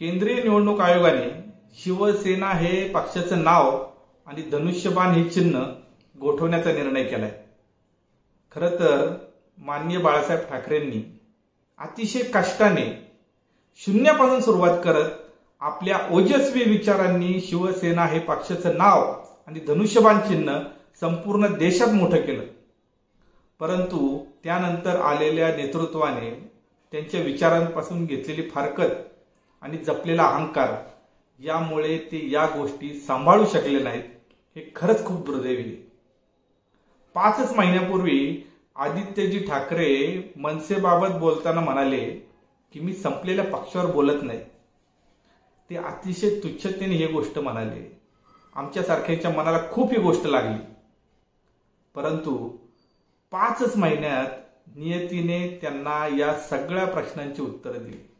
केंद्रीय निवडणूक आयोगाने शिवसेना हे पक्षाचं नाव आणि धनुष्यबाण हे चिन्ह गोठवण्याचा निर्णय केलाय. खरं तर माननीय बाळासाहेब ठाकरेंनी अतिशय कष्टाने शून्यापासून सुरुवात करत आपल्या ओजस्वी विचारांनी शिवसेना हे पक्षाचं नाव आणि धनुष्यबाण चिन्ह संपूर्ण देशात मोठं केलं. परंतु त्यानंतर आलेल्या नेतृत्वाने त्यांच्या विचारांपासून घेतलेली फारकत आणि जपलेला अहंकार यामुळे ते या गोष्टी सांभाळू शकले नाहीत. हे खरंच खूप दुर्दैवी. पाचच महिन्यापूर्वी आदित्यजी ठाकरे मनसेबाबत बोलताना म्हणाले की मी संपलेल्या पक्षावर बोलत नाही. ते अतिशय तुच्छतेने ही गोष्ट म्हणाले. आमच्यासारख्यांच्या मनाला खूप ही गोष्ट लागली. परंतु पाचच महिन्यात नियतीने त्यांना या सगळ्या प्रश्नांची उत्तरं दिली.